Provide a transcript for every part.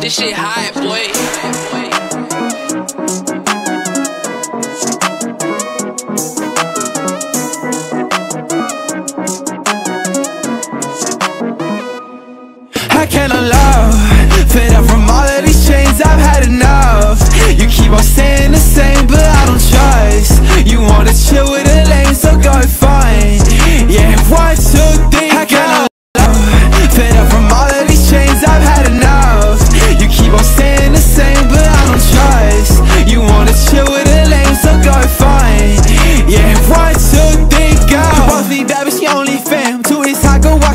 This shit hot, boy. I can't allow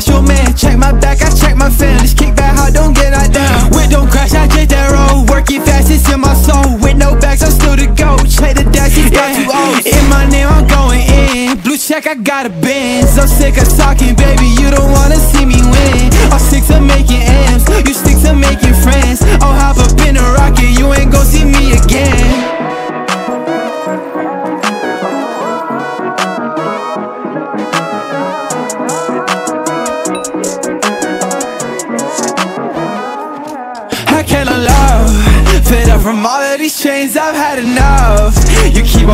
wash your man. Check my back, I check my fam This kick back hard, don't get knocked down Whip don't crash, I take that roll. Working fast, it's in my soul. With no bags, I'm still to go Check the dash, it's got two O's In my name, I'm going in. Blue check, I got a Benz. I'm sick of talking, baby, you don't from all of these chains, I've had enough. You keep